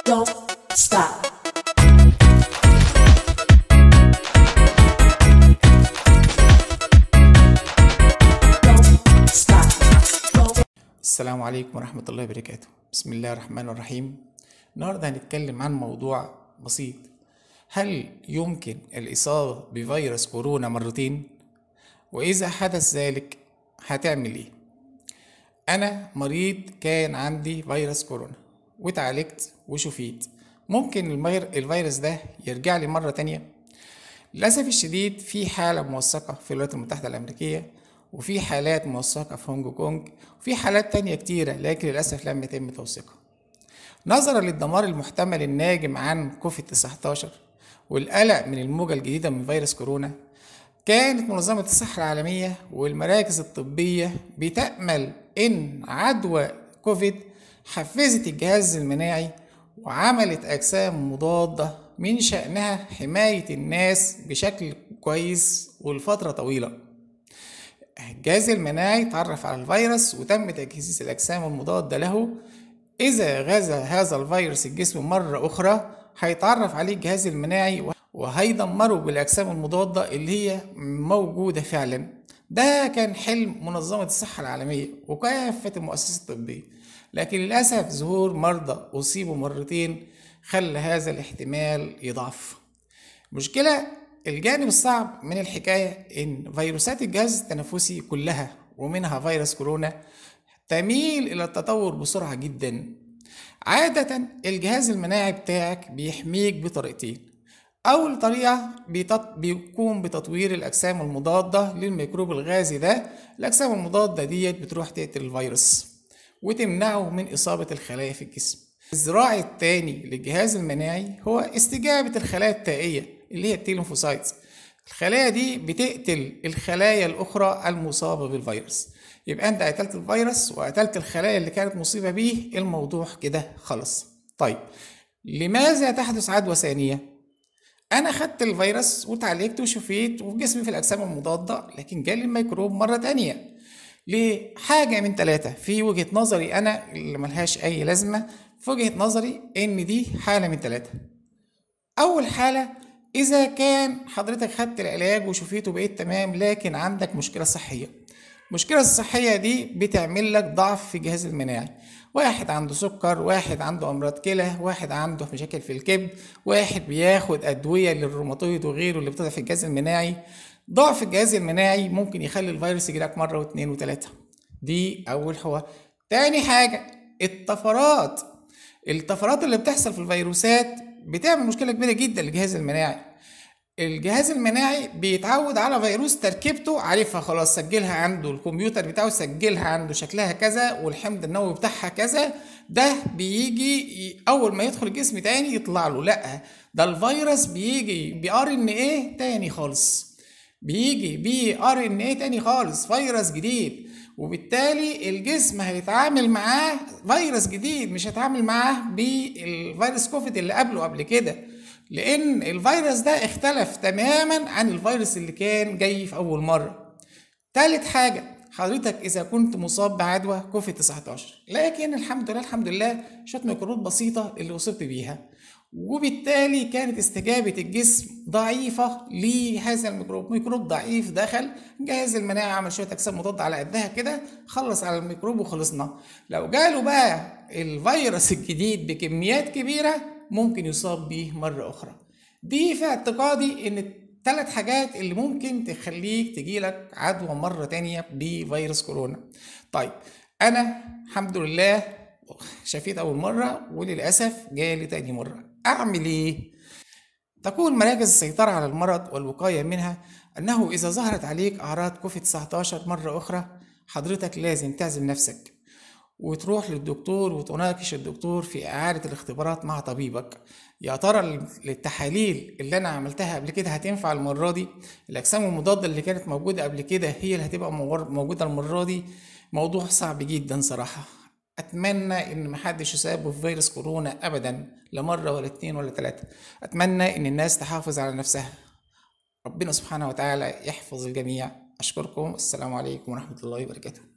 السلام عليكم ورحمة الله وبركاته. بسم الله الرحمن الرحيم. النهاردة هنتكلم عن موضوع بسيط. هل يمكن الإصابة بفيروس كورونا مرتين؟ وإذا حدث ذلك هتعمل إيه؟ أنا مريض كان عندي فيروس كورونا. واتعالجت وشفيت ممكن. الفيروس ده يرجع لي مرة تانية؟ للأسف الشديد في حالة موثقة في الولايات المتحدة الأمريكية وفي حالات موثقة في هونج كونج وفي حالات تانية كتيرة لكن للأسف لم يتم توثيقها نظرا للدمار المحتمل الناجم عن كوفيد 19 والقلق من الموجة الجديدة من فيروس كورونا كانت منظمة الصحة العالمية والمراكز الطبية بتأمل إن عدوى كوفيد حفزت الجهاز المناعي وعملت أجسام مضادة من شأنها حماية الناس بشكل كويس ولفترة طويلة. الجهاز المناعي تعرف على الفيروس وتم تجهيز الأجسام المضادة له. إذا غزا هذا الفيروس الجسم مرة أخرى هيتعرف عليه الجهاز المناعي وهيدمره بالأجسام المضادة اللي هي موجودة فعلا. ده كان حلم منظمة الصحة العالمية وكافة المؤسسات الطبية. لكن للأسف ظهور مرضى أصيبوا مرتين خلى هذا الاحتمال يضعف. مشكلة الجانب الصعب من الحكاية إن فيروسات الجهاز التنفسي كلها ومنها فيروس كورونا تميل إلى التطور بسرعة جدا. عادة الجهاز المناعي بتاعك بيحميك بطريقتين. أول طريقة بيتط... بيكون بتطوير الأجسام المضادة للميكروب الغازي ده الأجسام المضادة ديت بتروح تقتل الفيروس وتمنعه من إصابة الخلايا في الجسم. الذراع التاني للجهاز المناعي هو استجابة الخلايا التائية اللي هي ال T lymphocytes الخلايا دي بتقتل الخلايا الأخرى المصابة بالفيروس. يبقى أنت قتلت الفيروس وقتلت الخلايا اللي كانت مصيبة بيه الموضوع كده خلص طيب لماذا تحدث عدوى ثانية؟ أنا خدت الفيروس وتعالجت وشفيت وفي جسمي في الأجسام المضادة لكن جالي الميكروب مرة تانية. ليه؟ حاجة من ثلاثة في وجهة نظري أنا اللي ملهاش أي لازمة في وجهة نظري إن دي حالة من ثلاثة أول حالة إذا كان حضرتك خدت العلاج وشفيت وبقيت تمام لكن عندك مشكلة صحية. المشكلة الصحية دي بتعمل لك ضعف في الجهاز المناعي. واحد عنده سكر واحد عنده أمراض كلى واحد عنده مشاكل في الكبد واحد بياخد أدوية للروماتويد وغيره اللي بتضعف الجهاز المناعي. ضعف الجهاز المناعي ممكن يخلي الفيروس يجيلك مرة واثنين وثلاثة. دي أول حوار. تاني حاجة الطفرات. الطفرات اللي بتحصل في الفيروسات بتعمل مشكلة كبيرة جدا للجهاز المناعي. الجهاز المناعي بيتعود على فيروس تركيبته عارفها خلاص سجلها عنده الكمبيوتر بتاعه سجلها عنده شكلها كذا والحمض النووي بتاعها كذا ده بيجي أول ما يدخل الجسم تاني يطلع له لأ ده الفيروس بيجي ب RNA تاني خالص بيجي ب RNA تاني خالص فيروس جديد وبالتالي الجسم هيتعامل معاه فيروس جديد مش هيتعامل معاه بالفيروس كوفيد اللي قبله قبل كده. لأن الفيروس ده اختلف تماما عن الفيروس اللي كان جاي في أول مرة. تالت حاجة حضرتك إذا كنت مصاب بعدوى كوفيد 19 لكن الحمد لله الحمد لله شوية ميكروبات بسيطة اللي أصبت بيها. وبالتالي كانت استجابة الجسم ضعيفة لهذا الميكروب. ميكروب ضعيف دخل جهاز المناعة عمل شوية أجسام مضادة على قدها كده خلص على الميكروب وخلصنا. لو جاله بقى الفيروس الجديد بكميات كبيرة ممكن يصاب بيه مرة أخرى. دي في اعتقادي إن الثلاث حاجات اللي ممكن تخليك تجيلك عدوى مرة تانية بفيروس كورونا. طيب أنا الحمد لله شفيت أول مرة وللأسف جالي تاني مرة. أعمل إيه؟ تكون مراكز السيطرة على المرض والوقاية منها أنه إذا ظهرت عليك أعراض كوفيد 19 مرة أخرى حضرتك لازم تعزم نفسك. وتروح للدكتور وتناقش الدكتور في إعادة الاختبارات مع طبيبك. يا ترى التحاليل اللي أنا عملتها قبل كده هتنفع المرة دي؟ الأجسام المضادة اللي كانت موجودة قبل كده هي اللي هتبقى موجودة المرة دي؟ موضوع صعب جدا صراحة. أتمنى إن محدش يصاب في فيروس كورونا أبدا لا مرة ولا اتنين ولا تلاتة. أتمنى إن الناس تحافظ على نفسها. ربنا سبحانه وتعالى يحفظ الجميع. أشكركم. السلام عليكم ورحمة الله وبركاته.